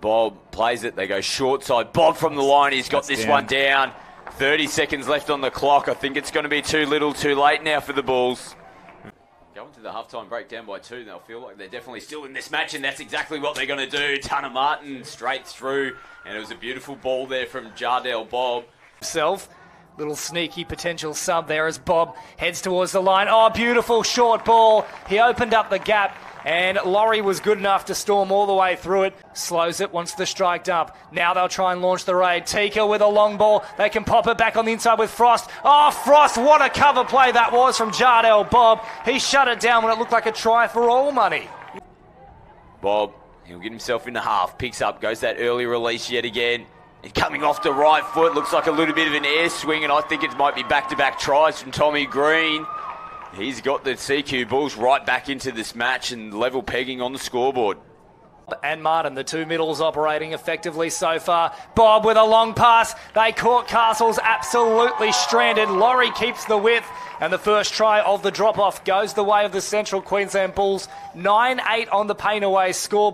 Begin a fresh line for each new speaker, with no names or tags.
Bob plays it. They go short side. Bob from the line. He's got
That's
this
down.
one down. 30 seconds left on the clock. I think it's going to be too little, too late now for the Bulls. Going to the halftime break down by two, they'll feel like they're definitely still in this match, and that's exactly what they're going to do. Tanner Martin straight through, and it was a beautiful ball there from Jardel Bob.
himself. Little sneaky potential sub there as Bob heads towards the line. Oh, beautiful short ball. He opened up the gap, and Laurie was good enough to storm all the way through it. Slows it, wants the strike up. Now they'll try and launch the raid. Tika with a long ball. They can pop it back on the inside with Frost. Oh, Frost, what a cover play that was from Jardel Bob. He shut it down when it looked like a try for all money.
Bob, he'll get himself in the half, picks up, goes that early release yet again. He's coming off the right foot, looks like a little bit of an air swing, and I think it might be back to back tries from Tommy Green. He's got the CQ Bulls right back into this match and level pegging on the scoreboard.
and Martin, the two middles operating effectively so far. Bob with a long pass. They caught Castles absolutely stranded. Laurie keeps the width, and the first try of the drop off goes the way of the Central Queensland Bulls. 9 8 on the pain away scoreboard.